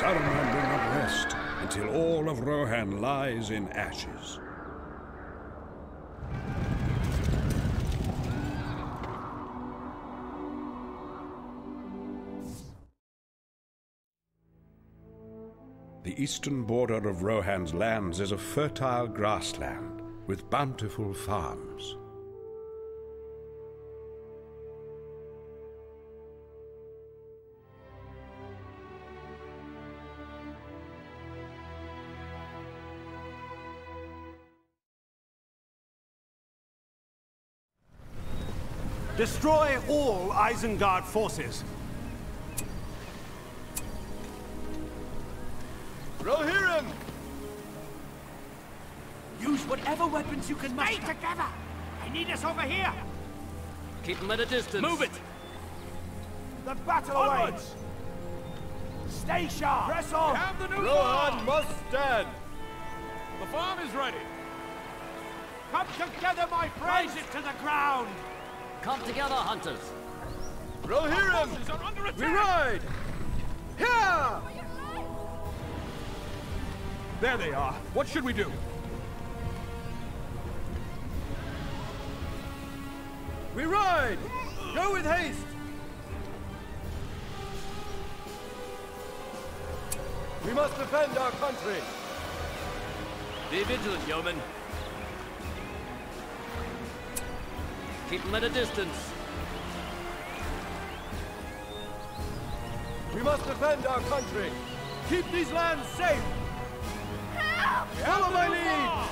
Saruman will not rest until all of Rohan lies in ashes. The eastern border of Rohan's lands is a fertile grassland with bountiful farms. Destroy all Isengard forces. Rohirrim! Use whatever weapons you can Stay muster. together! I need us over here! Keep them at a distance. Move it! The battle awaits! Stay sharp! Press on! Have the new Rohan must stand! The farm is ready. Come together, my friends! Raze it to the ground! Come together, hunters. Rohirrim! Forces are under. We ride! Here! There they are. What should we do? We ride! Go with haste! We must defend our country! Be vigilant, yeomen. Keep them at a distance. We must defend our country! Keep these lands safe! Follow my lead!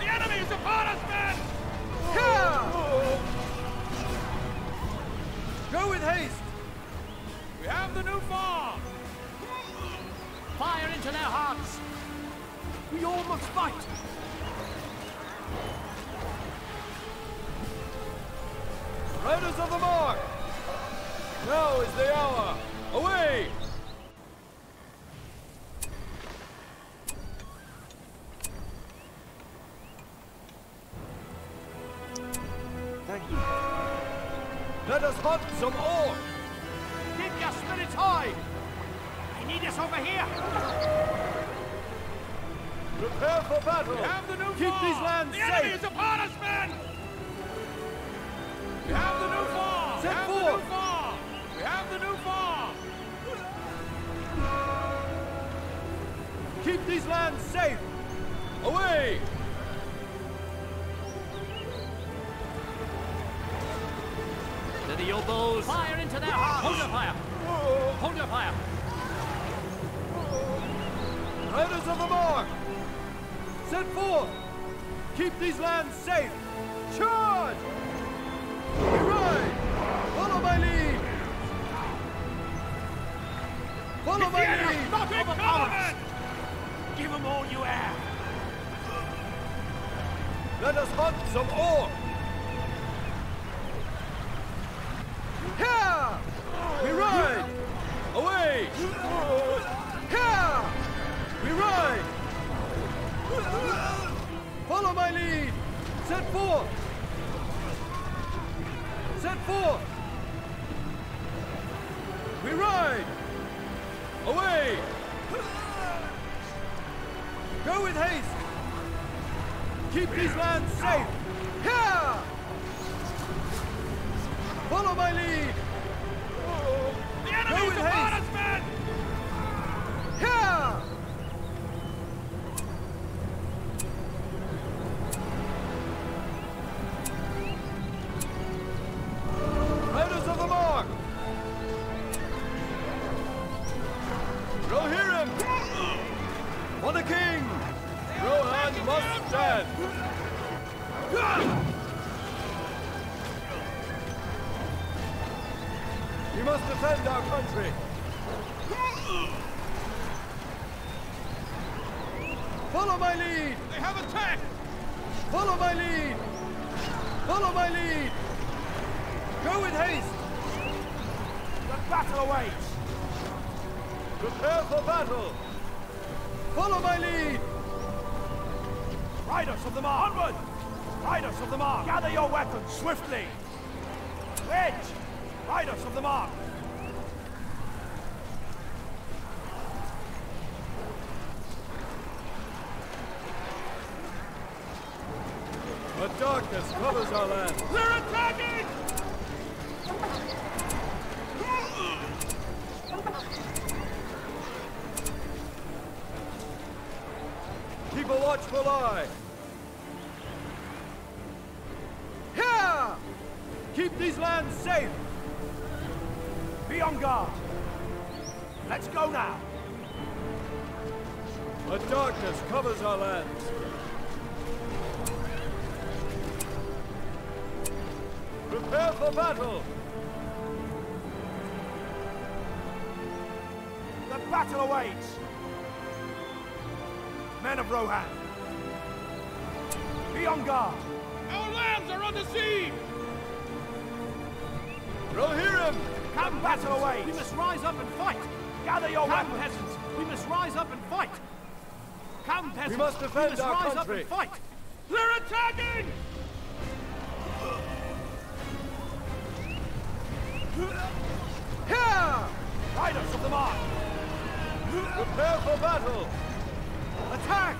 The enemy is upon us, men! Here! Go with haste! We have the new farm. Fire into their hearts! We all must fight! Riders of the Mark! Now is the hour! Away! Thank you. Let us hunt some orc! Keep your spirits high! I need us over here! Prepare for battle! We have the new Keep farm. these lands The enemy is upon us, men! We have the new farm. Set we have the forth. new farm. We have the new farm. Keep these lands safe! Away! Steady your bows. Fire into their hearts. Hold your fire. Hold your fire. Riders of the Mark! Set forth! Keep these lands safe! Charge! Let us hunt some orc! Here! We ride! Away! Here! We ride! Follow my lead! Set forth! Set forth! We ride! Away! Go with haste! Keep these lands safe! Here! Follow my lead! The enemy Go is upon us, men! Prepare for battle! Follow my lead! Riders of the Mark! Onward! Riders of the Mark! Gather your weapons swiftly! Edge! Riders of the Mark! The darkness covers our land. We're attacking! Watchful eye. Here! Keep these lands safe. Be on guard. Let's go now. The darkness covers our lands. Prepare for battle. The battle awaits. Men of Rohan. Be on guard. Our lands are under siege! Rohirrim! Come, battle awaits. We must rise up and fight! Gather your Come, weapons. peasants! We must rise up and fight! Come, peasants! We must defend must our rise country. up and fight! They're attacking! Here! Riders of the mark. Prepare for battle. Attack!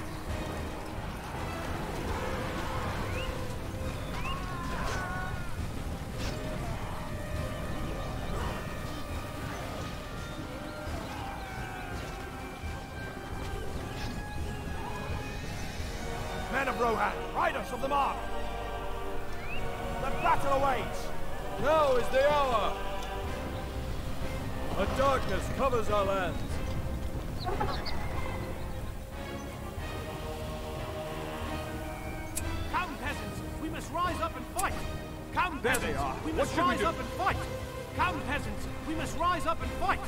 Darkness our lands. Come, peasants! We must rise up and fight! Come, There peasants! they are. We must should we rise up and fight! Come, peasants! We must rise up and fight!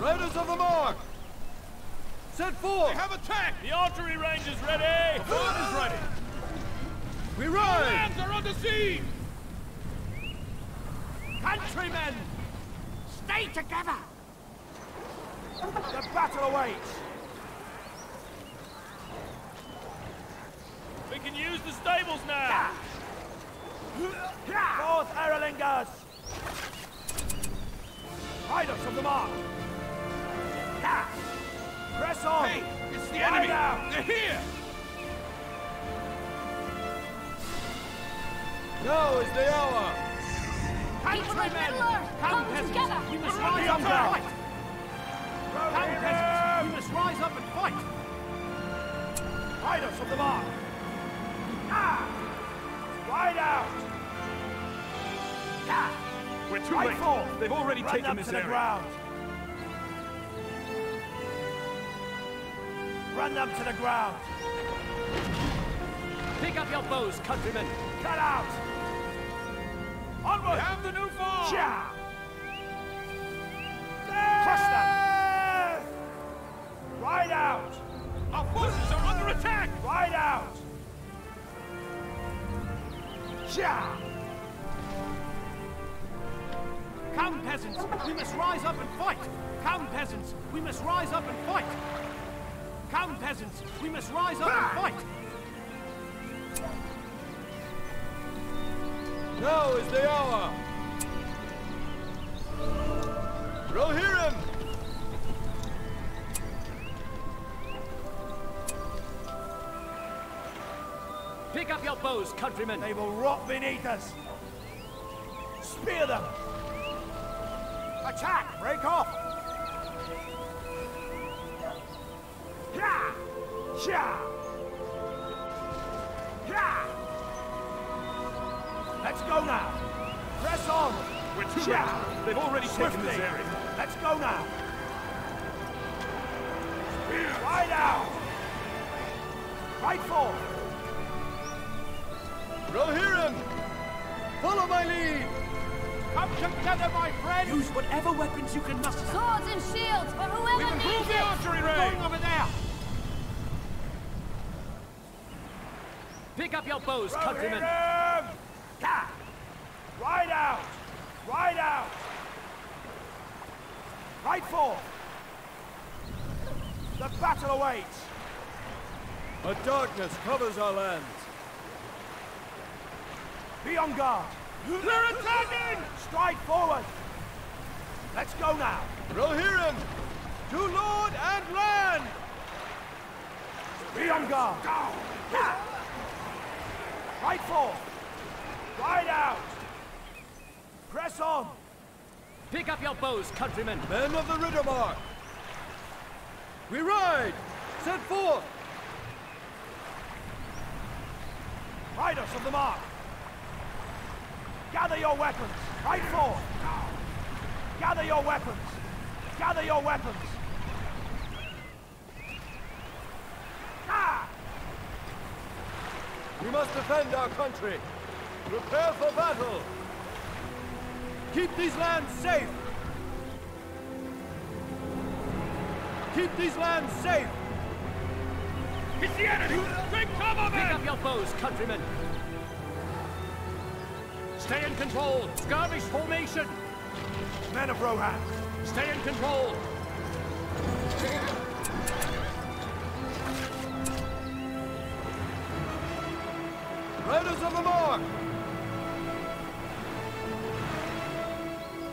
Riders of the mark! Set forth! They have attacked! The archery range is ready! The fort is ready! We Our ride! lands are under siege! Countrymen! Stay together! The battle awaits! We can use the stables now! Forth, Eorlingas! Riders of the mark! Press on! Hey, it's the Ride enemy! out. They're here! Now is the hour! People like Countrymen! Come, come peasants! together! We must rise up and fight! Come, peasants! We must rise up and fight! Riders of the mark! Ah! Ride out! Ah! We're too Right late! forth. They've already Run taken them this to the area! ground! Run them to the ground! Pick up your bows, countrymen! Cut out! Onward! We have the new farm! Cha! Crush them! Ride out! Our forces are under attack! Ride out! Cha! Come, peasants! We must rise up and fight! Come, peasants! We must rise up and fight! Come, peasants! We must rise up and fight! Now is the hour! Rohirrim! Pick up your bows, countrymen! They will rot beneath us! Spear them! Attack! Break off! Let's go now! Press on! We're too Ya! late! They've already taken this area! Let's go now! Ride out! Right forth! Rohirrim! Follow my lead! Come together, my friends! Use whatever weapons you can muster! Swords and shields for whoever We've needs improved the it! archery Going over there! Pick up your bows, countrymen! Rohirrim! Ha! Ride out! Ride out! Right forth! The battle awaits! A darkness covers our lands. Be on guard! They're attacking! Strike forward! Let's go now. Rohirrim! To lord and land! Be on guard. Right forth. Right out. Press on. Pick up your bows, countrymen. Men of the Riddermark! We ride! Set forth! Riders of the mark. Gather your weapons. Right forth. Gather your weapons. Gather your weapons. Ah! We must defend our country! Prepare for battle! Keep these lands safe! Keep these lands safe! It's the enemy! Take cover, Pick up your bows, countrymen. Stay in control! Skirmish formation! Men of Rohan. Stay in control! Riders of the Mark!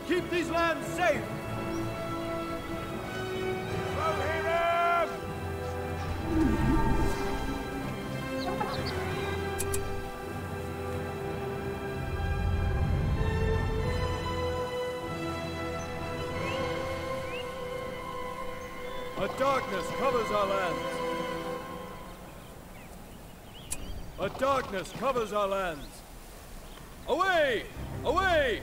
Keep these lands safe! A darkness covers our lands. A darkness covers our lands. Away! Away!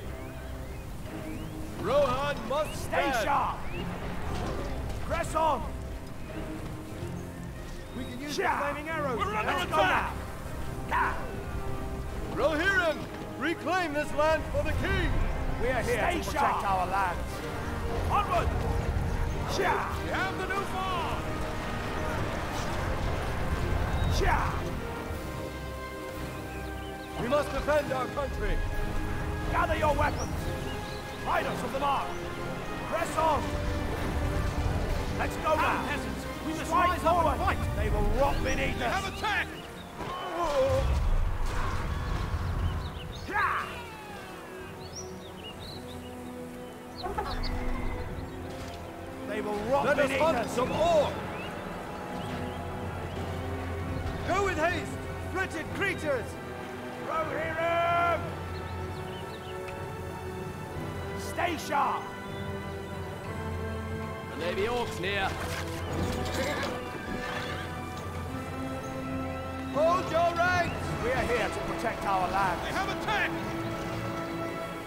Rohan must Stay sharp. Press on. We can use the flaming arrows. We're under Let's attack! Rohirrim, reclaim this land for the king. We are here Stay to protect sharp. our lands. Onward! We have the new farm! Cha! We must defend our country. Gather your weapons. Riders of the mark. Press on. Let's go now. peasants. We must rise forward. fight. They will rot beneath us. have attack! They will rot Let us beneath hunt us. some orc. Go with haste, wretched creatures. Stay sharp. There be orcs near. Hold your ranks. We are here to protect our land. They have attacked!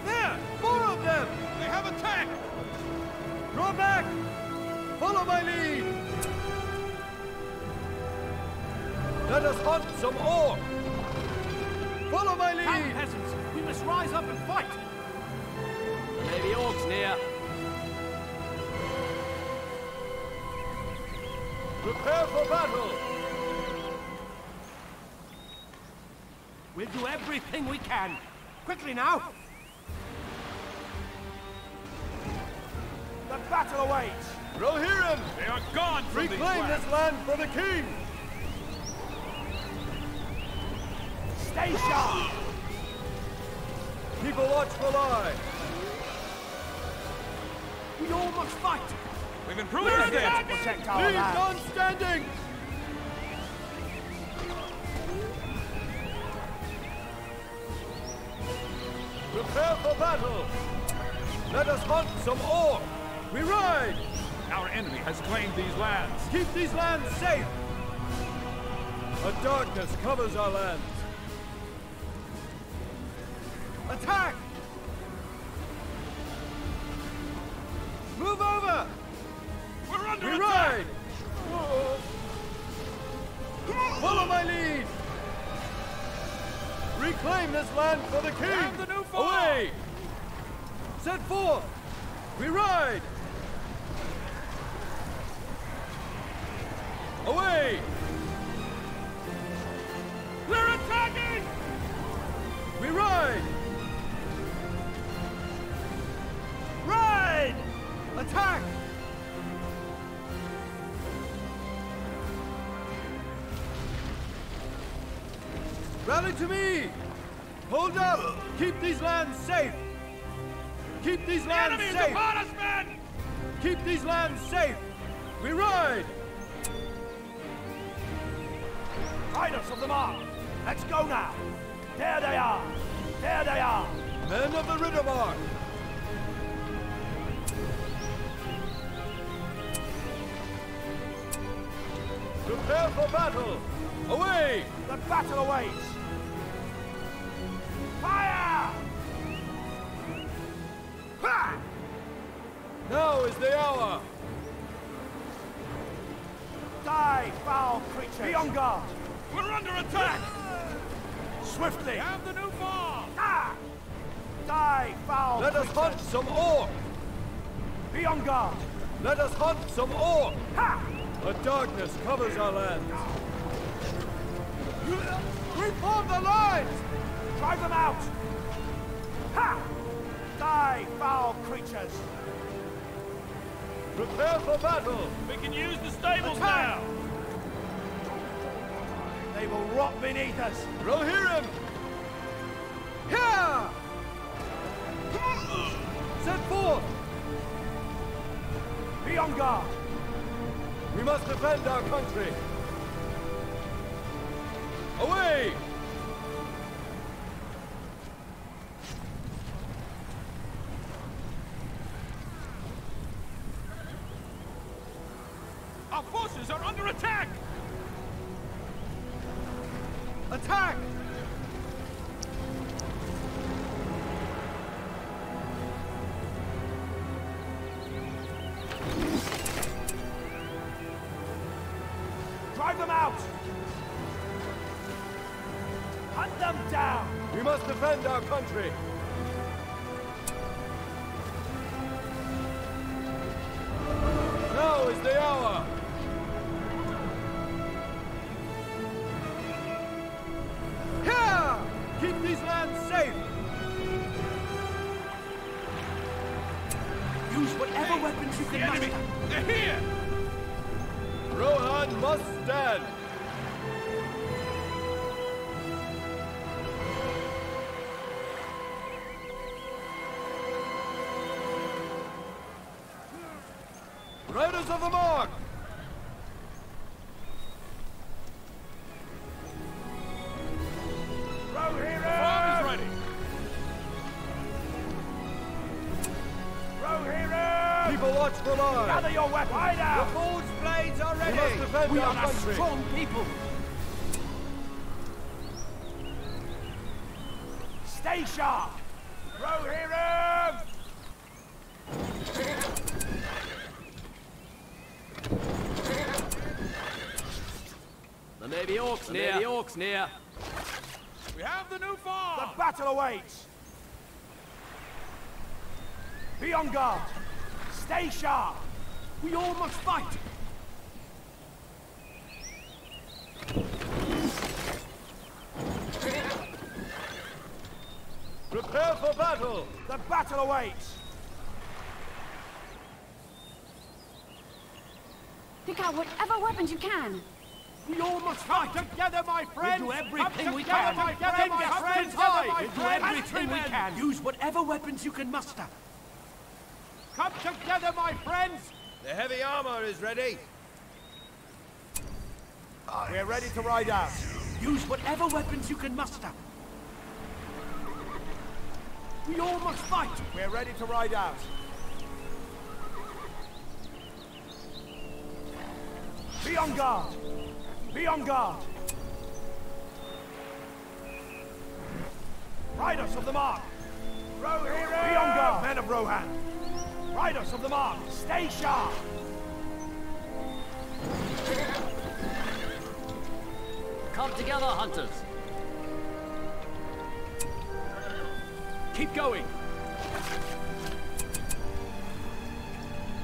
There, four of them. They have attacked! Draw back. Follow my lead. Let us hunt some orc. Follow my Come, peasants. We must rise up and fight. There be orcs near. Prepare for battle. We'll do everything we can. Quickly now. The battle awaits. Rohirrim, They are gone from these reclaim lands! this land for the king. Sharp. Keep a watchful eye. We all must fight. We've improved We are our here to protect our Lead land. standing. Prepare for battle. Let us hunt some orc. We ride. Our enemy has claimed these lands! Keep these lands safe. A darkness covers our lands. Attack! Move over! We're under We attack! ride! Follow my lead! Reclaim this land for the king! have the new! Away! Set forth! We ride! Away! Rally to me! Hold up! Keep these lands safe! Keep these The lands enemy is safe! upon us, men! Keep these lands safe! We ride! Riders of the Mark! Let's go now! There they are! There they are! Men of the Riddermark! Prepare for battle! Away! The battle awaits! Fire! Ha! Now is the hour! Die, foul creature! Be on guard! We're under attack! Swiftly! Have the new bar! Ah! Die, foul Let us hunt some orc! Be on guard! Let us hunt some orc! Ha! A darkness covers our lands. Reform the lines! Drive them out! Ha! Die, foul creatures! Prepare for battle! We can use the stables Attack! now! They will rot beneath us! Rohirrim! Here! Set forth! Be on guard! We must defend our country! Away! Our forces are under attack! Attack! Drive them out! Hunt them down! We must defend our country! Use whatever weapons you can muster. They're here! Rohan must stand! Defend We are a strong people. Stay sharp! Rohirrim! There may be orcs near. There may be orcs near. We have the new farm. The battle awaits! Be on guard! Stay sharp! We all must fight. Prepare for! The battle awaits! Pick out whatever weapons you can. We all must fight. Together, my friends! We'll do everything Come we together, can. my Together, friends! my Come friends, together, high. my We'll do friends! everything we can. Use whatever weapons you can muster. Come together, my friends! The heavy armor is ready! We're ready to ride out. Use whatever weapons you can muster. We all must fight. We're ready to ride out. Be on guard! Be on guard! Riders of the Mark! Rohirrim! Be on guard, men of Rohan! Riders of the Mark, stay sharp! Come together, hunters. Keep going.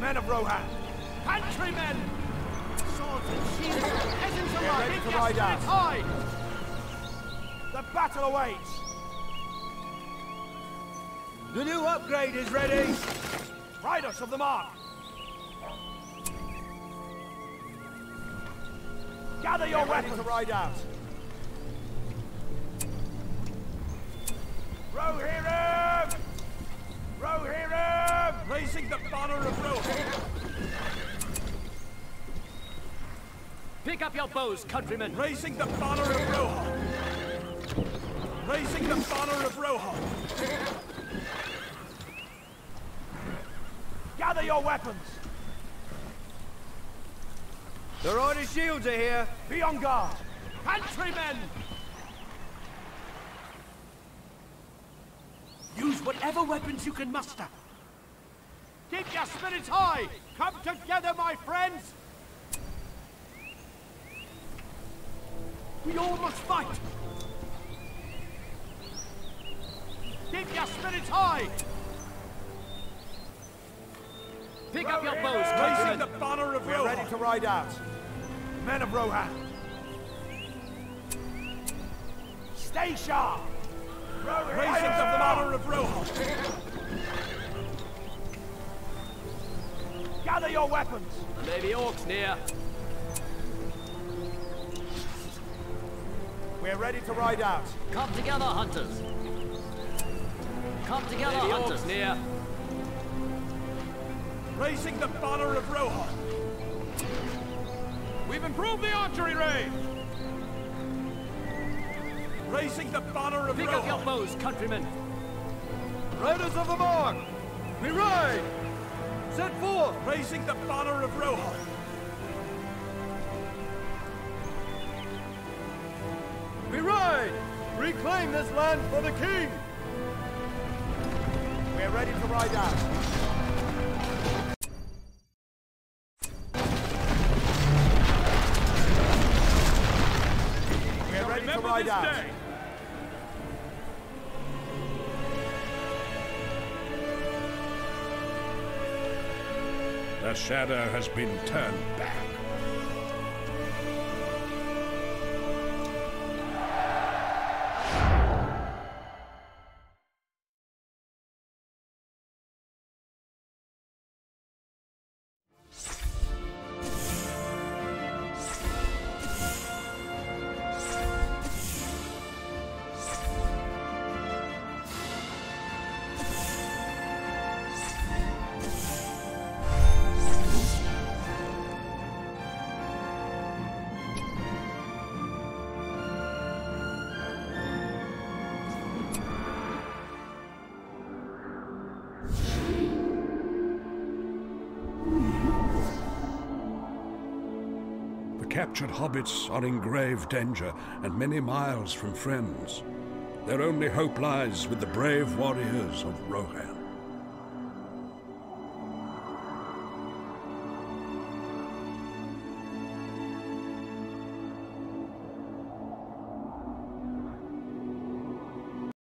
Men of Rohan! Countrymen! Swords and shields, peasants alike, ready to ride out. high. The battle awaits! The new upgrade is ready! Riders of the Mark! Gather your weapons! to ride out. Rohirrim! Rohirrim! Raising the banner of Rohan! Pick up your bows, countrymen. Raising the banner of Rohan! Raising the banner of Rohan! Gather your weapons! The Rider Shields are here. Be on guard! Countrymen! Whatever weapons you can muster. Keep your spirits high! Come together, my friends! We all must fight! Keep your spirits high! Pick up your bows, Raising the banner of We're Rohan! ready to ride out. Men of Rohan! Stay sharp! Raising the banner of Rohan! Gather your weapons! There may be orcs near. We're ready to ride out. Come together, hunters. Come together, Maybe hunters. orcs near. Raising the banner of Rohan! We've improved the archery range! Raising the banner of Pick up your bows, countrymen. Riders of the Mark! We ride! Set forth! Raising the banner of Rohan! We ride! Reclaim this land for the king! We're ready to ride out. We're ready to ride this out. day! The shadow has been turned back. Captured hobbits are in grave danger and many miles from friends. Their only hope lies with the brave warriors of Rohan.